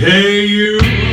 Hey you.